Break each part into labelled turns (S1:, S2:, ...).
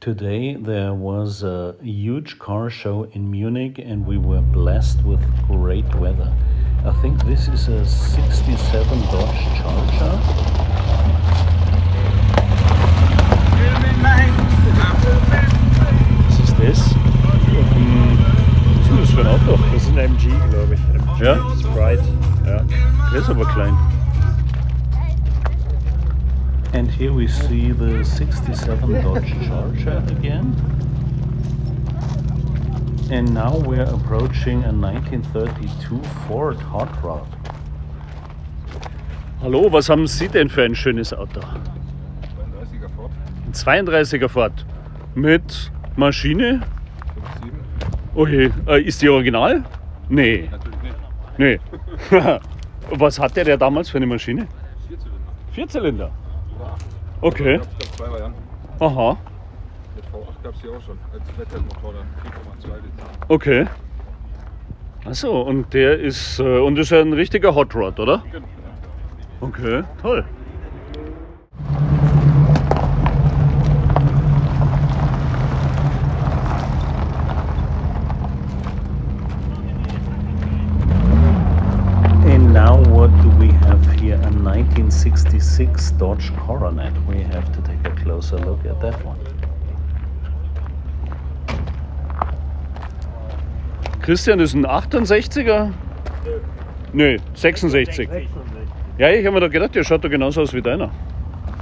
S1: Today there was a huge car show in Munich and we were blessed with great weather. I think this is a 67 Dodge Charger. And here we see the 67 Dodge Charger again. And now we're approaching a 1932 Ford Hot Rod.
S2: Hallo, was haben Sie denn für ein schönes Auto?
S3: 32er Ford,
S2: Ein 32er Ford. Mit Maschine?
S3: 5,7.
S2: Oh je, äh, ist die original? Nee,
S3: Natürlich nicht.
S2: nee. was hat der, der damals für eine Maschine?
S3: Vierzylinder.
S2: Vierzylinder. Okay.
S3: Ich glaube, zwei Varianten.
S2: Aha,
S3: Mit V8 gab es hier auch schon. Als Flathead-Motor dann 4,2 Liter.
S2: okay. Achso, und der ist, äh, und ist ja ein richtiger Hot Rod, oder?
S3: Genau.
S2: Okay, toll.
S1: And now what do we have here? A 1966 Dodge Coronet. We have to take a closer look at that one.
S2: Christian ist ein 68er? Nö, 66. Ja, ich habe mir da gedacht, der schaut doch genauso aus wie deiner.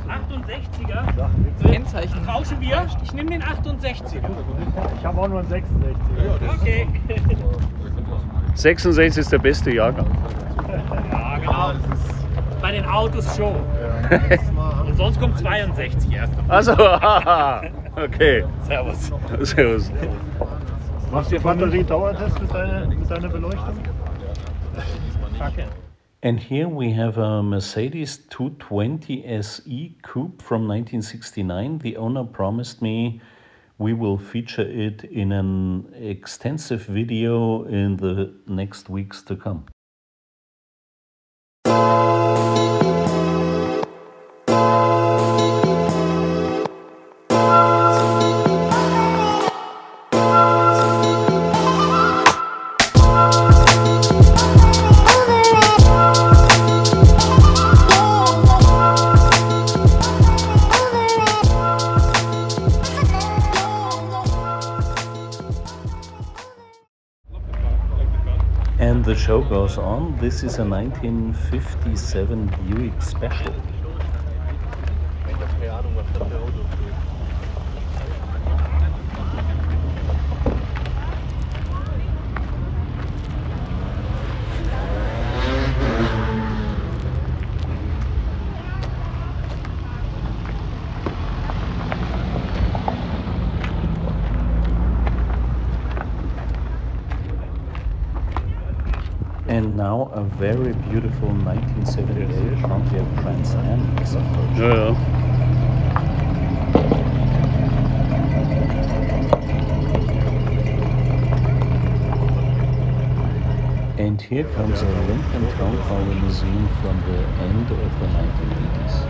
S4: 68er.
S5: Kennzeichen.
S4: Tauschen wir? Ich nehme den 68er.
S6: Ich habe auch nur einen 66.
S4: Okay.
S2: 66 ist der beste Jahrgang.
S4: Ja, genau. Bei den Autos schon. Und sonst kommt 62 erst.
S2: Also, haha, okay.
S4: Servus.
S2: Servus.
S6: Machst du Batterie-Dauertest mit deiner, mit deiner Beleuchtung?
S1: And here we have a Mercedes 220 SE Coupe from 1969. The owner promised me we will feature it in an extensive video in the next weeks to come. The show goes on. This is a 1957 Buick Special. And now a very beautiful 1978 Pontiac Trans Am is approaching.
S2: Ja, ja.
S1: And here comes a Lincoln Town Car limousine from the end of the 1980s.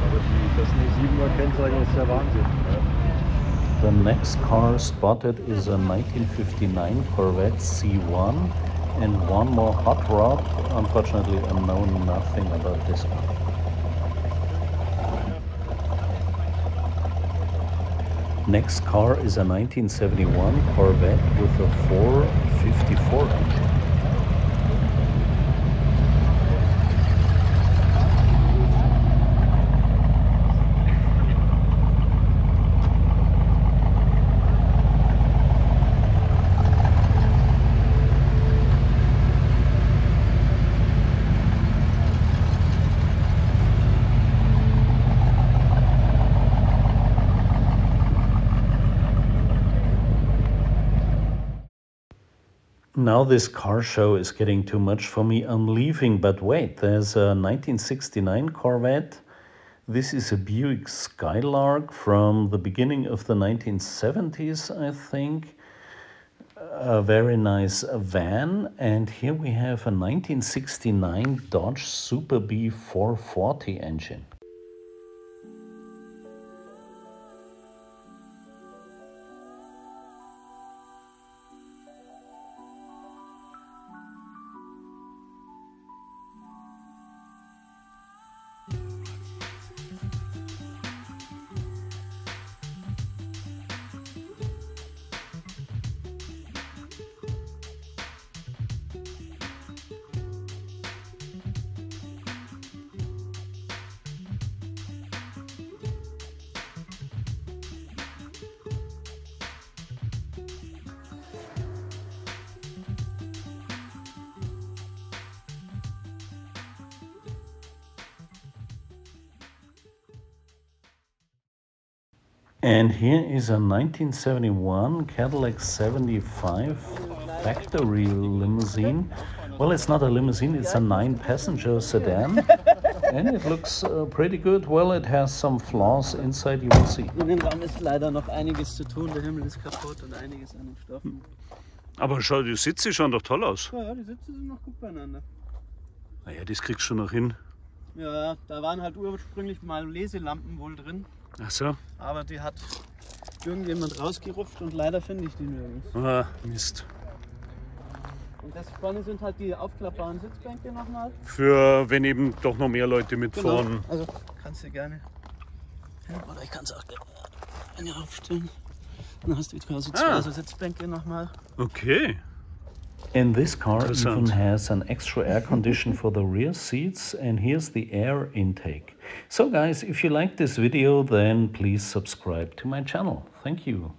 S6: Aber die, das 07er Kennzeichen ist ja Wahnsinn.
S1: The next car spotted is a 1959 Corvette C1 and one more hot rod. Unfortunately, I know nothing about this one. Next car is a 1971 Corvette with a 454 engine. Now this car show is getting too much for me. I'm leaving, but wait, there's a 1969 Corvette. This is a Buick Skylark from the beginning of the 1970s, I think. A very nice van. And here we have a 1969 Dodge Super Bee 440 engine. And here is a 1971 Cadillac 75 factory limousine. Well, it's not a limousine, it's a nine passenger sedan. and it looks uh, pretty good. Well, it has some flaws inside, you will see.
S5: In dem Raum ist leider noch einiges zu tun. Der Himmel ist kaputt und einiges an den Stoffen.
S2: Aber schau, die Sitze schauen doch toll aus.
S5: Ja, die Sitze sind noch gut beieinander.
S2: Naja, das kriegst du schon noch hin.
S5: Ja, da waren halt ursprünglich mal Leselampen wohl drin.
S2: Ach so.
S5: Aber die hat irgendjemand rausgerupft und leider finde ich die nirgends.
S2: Ah, Mist.
S5: Und das vorne sind halt die aufklappbaren Sitzbänke nochmal.
S2: Für wenn eben doch noch mehr Leute mitfahren.
S5: Also kannst du gerne. Oder ich kann es auch gerne aufstellen. Dann hast du quasi zwei
S2: Ah.
S5: so Sitzbänke nochmal.
S2: Okay.
S1: And this car even has an extra air condition for the rear seats and here's the air intake. So guys, if you like this video then please subscribe to my channel. Thank you.